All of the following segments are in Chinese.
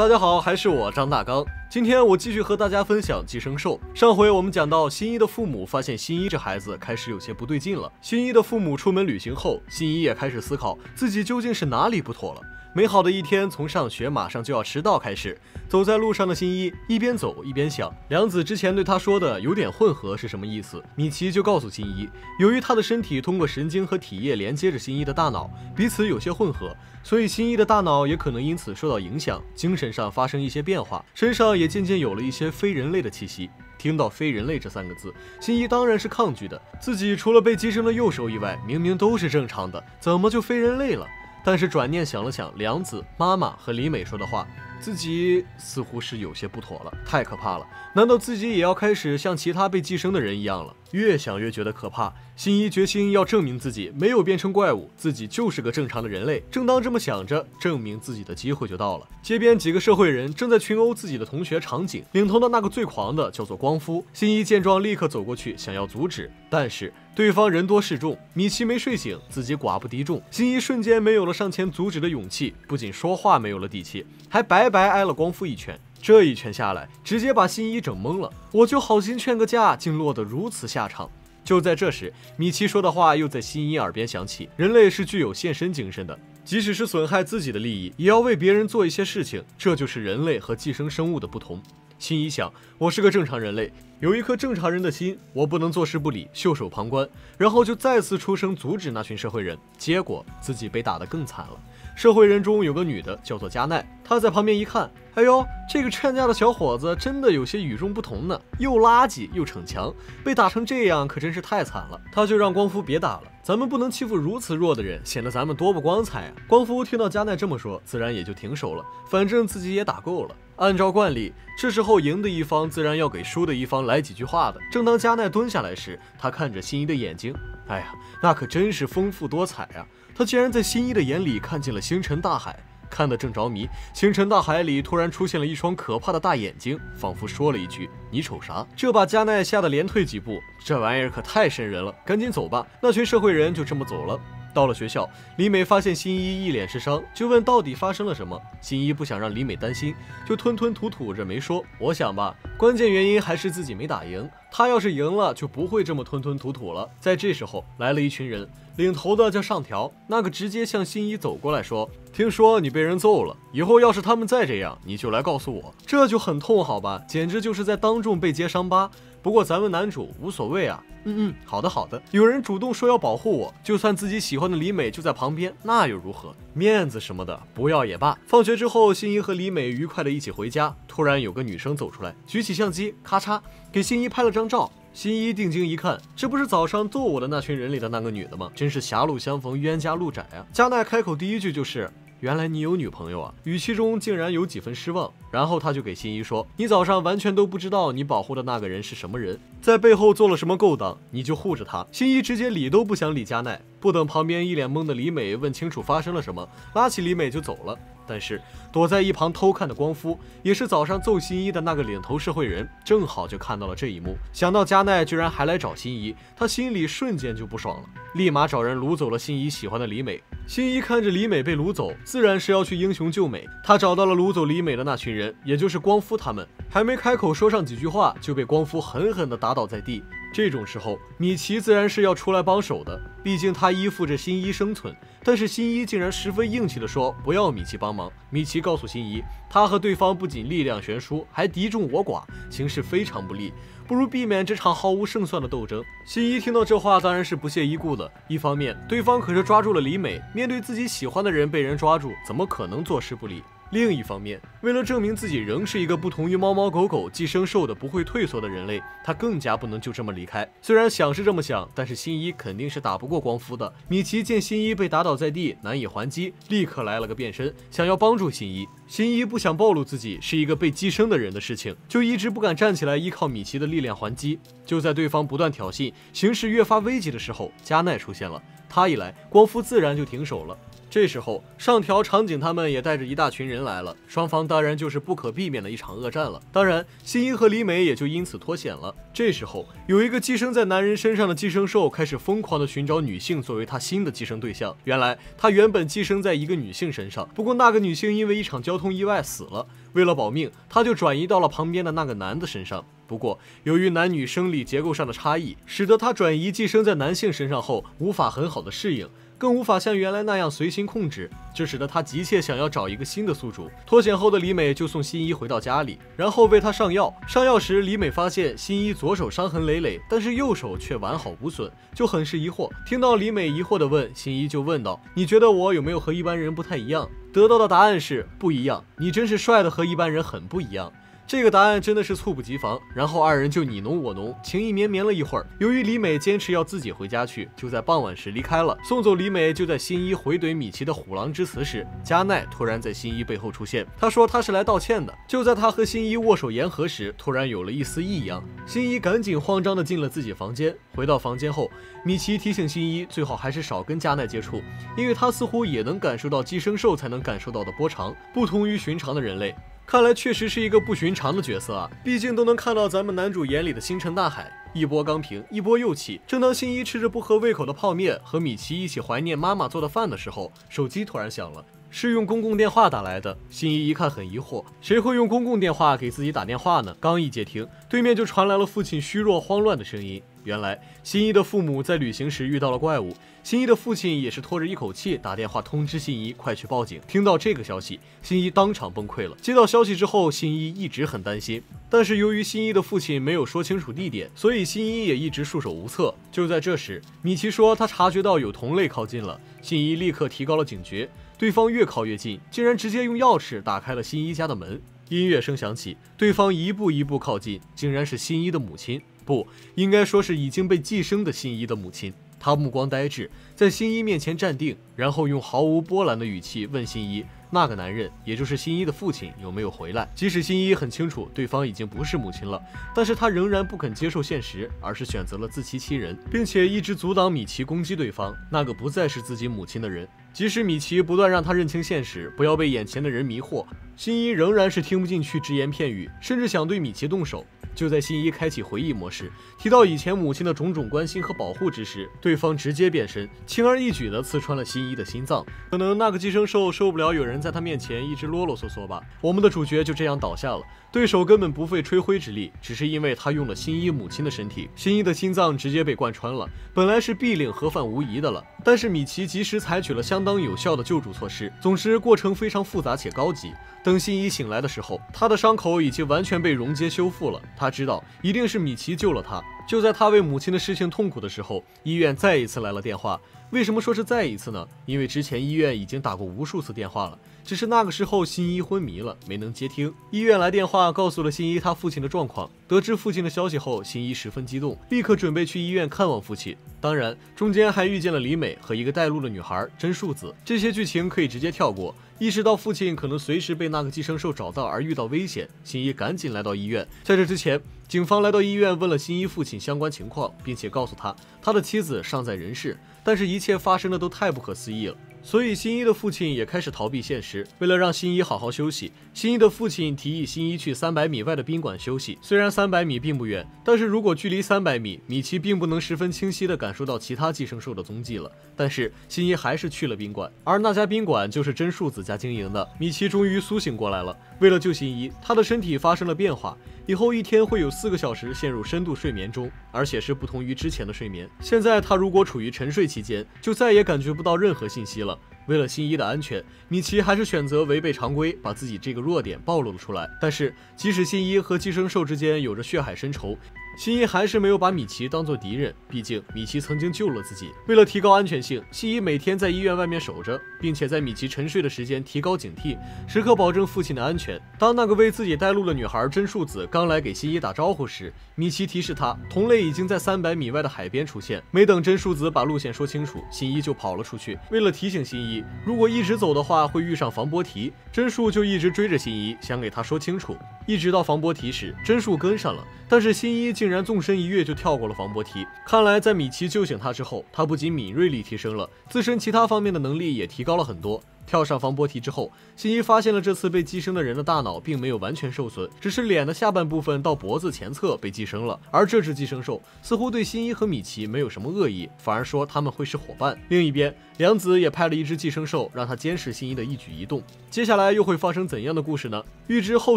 大家好，还是我张大刚。今天我继续和大家分享寄生兽。上回我们讲到，新一的父母发现新一这孩子开始有些不对劲了。新一的父母出门旅行后，新一也开始思考自己究竟是哪里不妥了。美好的一天从上学马上就要迟到开始，走在路上的新一一边走一边想，梁子之前对他说的有点混合是什么意思？米奇就告诉新一，由于他的身体通过神经和体液连接着新一的大脑，彼此有些混合，所以新一的大脑也可能因此受到影响，精神上发生一些变化，身上也渐渐有了一些非人类的气息。听到“非人类”这三个字，新一当然是抗拒的，自己除了被寄生的右手以外，明明都是正常的，怎么就非人类了？但是转念想了想，梁子、妈妈和李美说的话，自己似乎是有些不妥了，太可怕了！难道自己也要开始像其他被寄生的人一样了？越想越觉得可怕，新一决心要证明自己没有变成怪物，自己就是个正常的人类。正当这么想着，证明自己的机会就到了。街边几个社会人正在群殴自己的同学场景，领头的那个最狂的叫做光夫。新一见状，立刻走过去想要阻止，但是对方人多势众，米奇没睡醒，自己寡不敌众，新一瞬间没有了上前阻止的勇气，不仅说话没有了底气，还白白挨了光夫一拳。这一拳下来，直接把新一整懵了。我就好心劝个架，竟落得如此下场。就在这时，米奇说的话又在新一耳边响起：人类是具有献身精神的，即使是损害自己的利益，也要为别人做一些事情。这就是人类和寄生生物的不同。心一想，我是个正常人类，有一颗正常人的心，我不能坐视不理、袖手旁观。然后就再次出声阻止那群社会人，结果自己被打得更惨了。社会人中有个女的，叫做加奈。她在旁边一看，哎呦，这个劝架的小伙子真的有些与众不同呢，又垃圾又逞强，被打成这样可真是太惨了。她就让光夫别打了，咱们不能欺负如此弱的人，显得咱们多不光彩啊。光夫听到加奈这么说，自然也就停手了，反正自己也打够了。按照惯例，这时候赢的一方自然要给输的一方来几句话的。正当加奈蹲下来时，他看着新一的眼睛，哎呀，那可真是丰富多彩啊。他竟然在新一的眼里看见了星辰大海，看得正着迷。星辰大海里突然出现了一双可怕的大眼睛，仿佛说了一句：“你瞅啥？”这把加奈吓得连退几步。这玩意儿可太瘆人了，赶紧走吧。那群社会人就这么走了。到了学校，李美发现新一一脸是伤，就问到底发生了什么。新一不想让李美担心，就吞吞吐吐着没说。我想吧，关键原因还是自己没打赢。他要是赢了，就不会这么吞吞吐吐了。在这时候，来了一群人，领头的叫上条，那个直接向新一走过来说：“听说你被人揍了，以后要是他们再这样，你就来告诉我。”这就很痛，好吧？简直就是在当众被揭伤疤。不过咱们男主无所谓啊。嗯嗯，好的好的。有人主动说要保护我，就算自己喜欢的李美就在旁边，那又如何？面子什么的不要也罢。放学之后，新一和李美愉快的一起回家。突然有个女生走出来，举起相机，咔嚓给新一拍了张照。新一定睛一看，这不是早上揍我的那群人里的那个女的吗？真是狭路相逢冤家路窄啊！加奈开口第一句就是：“原来你有女朋友啊！”语气中竟然有几分失望。然后他就给新一说：“你早上完全都不知道你保护的那个人是什么人，在背后做了什么勾当，你就护着他。”新一直接理都不想理加奈，不等旁边一脸懵的李美问清楚发生了什么，拉起李美就走了。但是躲在一旁偷看的光夫，也是早上揍新一的那个领头社会人，正好就看到了这一幕。想到加奈居然还来找新一，他心里瞬间就不爽了，立马找人掳走了新一喜欢的李美。新一看着李美被掳走，自然是要去英雄救美。他找到了掳走李美的那群人，也就是光夫他们，还没开口说上几句话，就被光夫狠狠地打倒在地。这种时候，米奇自然是要出来帮手的，毕竟他依附着新一生存。但是新一竟然十分硬气地说不要米奇帮忙。米奇告诉新一，他和对方不仅力量悬殊，还敌众我寡，形势非常不利，不如避免这场毫无胜算的斗争。新一听到这话，当然是不屑一顾的。一方面，对方可是抓住了李美，面对自己喜欢的人被人抓住，怎么可能坐视不理？另一方面，为了证明自己仍是一个不同于猫猫狗狗、寄生兽的不会退缩的人类，他更加不能就这么离开。虽然想是这么想，但是新一肯定是打不过光夫的。米奇见新一被打倒在地，难以还击，立刻来了个变身，想要帮助新一。新一不想暴露自己是一个被寄生的人的事情，就一直不敢站起来依靠米奇的力量还击。就在对方不断挑衅，形势越发危急的时候，加奈出现了。他一来，光夫自然就停手了。这时候，上条、长景他们也带着一大群人来了，双方当然就是不可避免的一场恶战了。当然，新一和李美也就因此脱险了。这时候，有一个寄生在男人身上的寄生兽开始疯狂的寻找女性作为他新的寄生对象。原来，他原本寄生在一个女性身上，不过那个女性因为一场交通意外死了，为了保命，他就转移到了旁边的那个男的身上。不过，由于男女生理结构上的差异，使得他转移寄生在男性身上后无法很好的适应。更无法像原来那样随心控制，这使得他急切想要找一个新的宿主。脱险后的李美就送新一回到家里，然后为他上药。上药时，李美发现新一左手伤痕累累，但是右手却完好无损，就很是疑惑。听到李美疑惑的问，新一就问道：“你觉得我有没有和一般人不太一样？”得到的答案是不一样。你真是帅的和一般人很不一样。这个答案真的是猝不及防，然后二人就你侬我侬，情意绵绵了一会儿。由于李美坚持要自己回家去，就在傍晚时离开了。送走李美，就在新一回怼米奇的虎狼之词时，加奈突然在新一背后出现。他说他是来道歉的。就在他和新一握手言和时，突然有了一丝异样。新一赶紧慌张地进了自己房间。回到房间后，米奇提醒新一最好还是少跟加奈接触，因为他似乎也能感受到寄生兽才能感受到的波长，不同于寻常的人类。看来确实是一个不寻常的角色啊！毕竟都能看到咱们男主眼里的星辰大海，一波刚平，一波又起。正当新一吃着不合胃口的泡面，和米奇一起怀念妈妈做的饭的时候，手机突然响了，是用公共电话打来的。新一一看很疑惑，谁会用公共电话给自己打电话呢？刚一接听，对面就传来了父亲虚弱慌乱的声音。原来新一的父母在旅行时遇到了怪物，新一的父亲也是拖着一口气打电话通知新一快去报警。听到这个消息，新一当场崩溃了。接到消息之后，新一一直很担心，但是由于新一的父亲没有说清楚地点，所以新一也一直束手无策。就在这时，米奇说他察觉到有同类靠近了，新一立刻提高了警觉。对方越靠越近，竟然直接用钥匙打开了新一家的门。音乐声响起，对方一步一步靠近，竟然是新一的母亲。不应该说是已经被寄生的新一的母亲。他目光呆滞，在新一面前站定，然后用毫无波澜的语气问新一：“那个男人，也就是新一的父亲，有没有回来？”即使新一很清楚对方已经不是母亲了，但是他仍然不肯接受现实，而是选择了自欺欺人，并且一直阻挡米奇攻击对方那个不再是自己母亲的人。即使米奇不断让他认清现实，不要被眼前的人迷惑，新一仍然是听不进去只言片语，甚至想对米奇动手。就在新一开启回忆模式，提到以前母亲的种种关心和保护之时，对方直接变身，轻而易举地刺穿了新一的心脏。可能那个寄生兽受不了有人在他面前一直啰啰嗦嗦吧。我们的主角就这样倒下了，对手根本不费吹灰之力，只是因为他用了新一母亲的身体，新一的心脏直接被贯穿了。本来是必领盒饭无疑的了，但是米奇及时采取了相当有效的救助措施。总之，过程非常复杂且高级。等新一醒来的时候，他的伤口已经完全被溶解修复了。他知道一定是米奇救了他。就在他为母亲的事情痛苦的时候，医院再一次来了电话。为什么说是再一次呢？因为之前医院已经打过无数次电话了，只是那个时候新一昏迷了，没能接听。医院来电话告诉了新一他父亲的状况。得知父亲的消息后，新一十分激动，立刻准备去医院看望父亲。当然，中间还遇见了李美和一个带路的女孩真树子。这些剧情可以直接跳过。意识到父亲可能随时被那个寄生兽找到而遇到危险，新一赶紧来到医院。在这之前，警方来到医院问了新一父亲相关情况，并且告诉他他的妻子尚在人世。但是，一切发生的都太不可思议了。所以，新一的父亲也开始逃避现实。为了让新一好好休息，新一的父亲提议新一去三百米外的宾馆休息。虽然三百米并不远，但是如果距离三百米，米奇并不能十分清晰地感受到其他寄生兽的踪迹了。但是，新一还是去了宾馆，而那家宾馆就是真树子家经营的。米奇终于苏醒过来了。为了救新一，他的身体发生了变化，以后一天会有四个小时陷入深度睡眠中，而且是不同于之前的睡眠。现在他如果处于沉睡期间，就再也感觉不到任何信息了。为了新一的安全，米奇还是选择违背常规，把自己这个弱点暴露了出来。但是，即使新一和寄生兽之间有着血海深仇，新一还是没有把米奇当做敌人，毕竟米奇曾经救了自己。为了提高安全性，新一每天在医院外面守着，并且在米奇沉睡的时间提高警惕，时刻保证父亲的安全。当那个为自己带路的女孩真树子刚来给新一打招呼时，米奇提示他，同类已经在三百米外的海边出现。没等真树子把路线说清楚，新一就跑了出去。为了提醒新一，如果一直走的话会遇上防波堤，真树就一直追着新一，想给他说清楚。一直到防波堤时，帧数跟上了，但是新一竟然纵身一跃就跳过了防波堤。看来在米奇救醒他之后，他不仅敏锐力提升了，自身其他方面的能力也提高了很多。跳上防波堤之后，新一发现了这次被寄生的人的大脑并没有完全受损，只是脸的下半部分到脖子前侧被寄生了。而这只寄生兽似乎对新一和米奇没有什么恶意，反而说他们会是伙伴。另一边，良子也派了一只寄生兽，让他监视新一的一举一动。接下来又会发生怎样的故事呢？预知后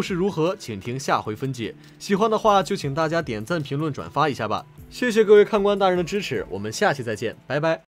事如何，请听下回分解。喜欢的话就请大家点赞、评论、转发一下吧。谢谢各位看官大人的支持，我们下期再见，拜拜。